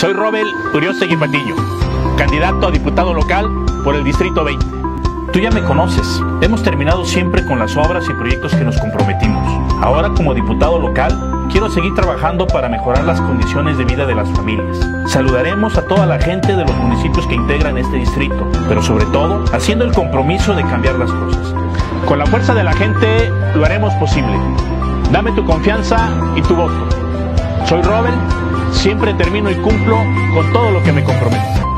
Soy Robel Uriostegui Patiño, candidato a diputado local por el Distrito 20. Tú ya me conoces, hemos terminado siempre con las obras y proyectos que nos comprometimos. Ahora como diputado local, quiero seguir trabajando para mejorar las condiciones de vida de las familias. Saludaremos a toda la gente de los municipios que integran este distrito, pero sobre todo haciendo el compromiso de cambiar las cosas. Con la fuerza de la gente lo haremos posible. Dame tu confianza y tu voto. Soy Robert, siempre termino y cumplo con todo lo que me comprometo.